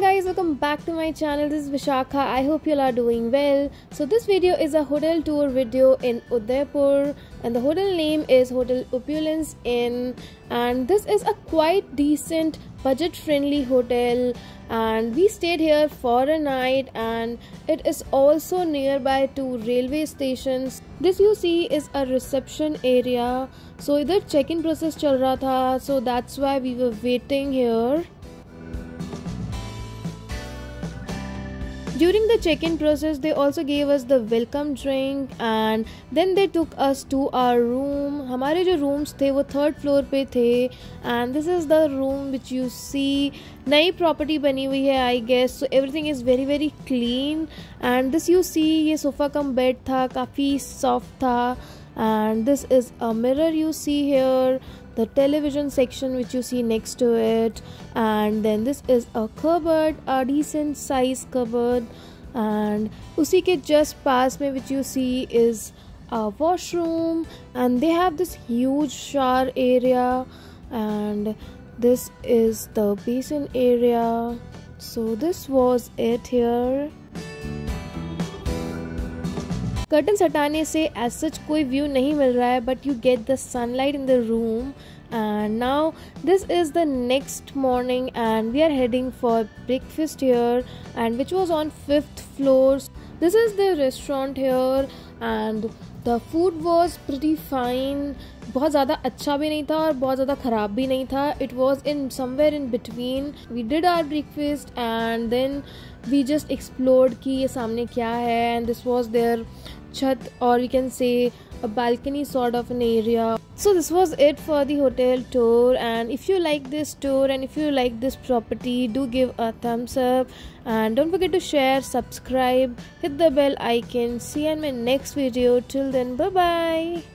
guys welcome back to my channel. This is Vishakha. I hope you all are doing well. So this video is a hotel tour video in Udaipur and the hotel name is Hotel Opulence Inn and this is a quite decent budget friendly hotel and we stayed here for a night and it is also nearby to railway stations. This you see is a reception area. So either check-in process chal raha tha so that's why we were waiting here during the check-in process they also gave us the welcome drink and then they took us to our room हमारे जो rooms थे वो third floor पे थे and this is the room which you see नई property बनी हुई है I guess so everything is very very clean and this you see ये sofa कम bed था काफ़ी soft था and this is a mirror you see here the television section which you see next to it. And then this is a cupboard a decent size cupboard. And usi ke just pass me which you see is a washroom. And they have this huge shower area. And this is the basin area. So this was it here curtains हटाने से as such कोई view नहीं मिल रहा है but you get the sunlight in the room and now this is the next morning and we are heading for breakfast here and which was on fifth floor this is the restaurant here and the food was pretty fine. बहुत ज़्यादा अच्छा भी नहीं था और बहुत ज़्यादा ख़राब भी नहीं था. It was in somewhere in between we did our breakfast and then we just explored कि ये सामने क्या है एंड दिस वॉज़ देयर छत और you can say a balcony sort of an area. So this was it for the hotel tour and if you like this tour and if you like this property do give a thumbs up. And don't forget to share subscribe hit the bell icon. See you in my next video. Till then bye bye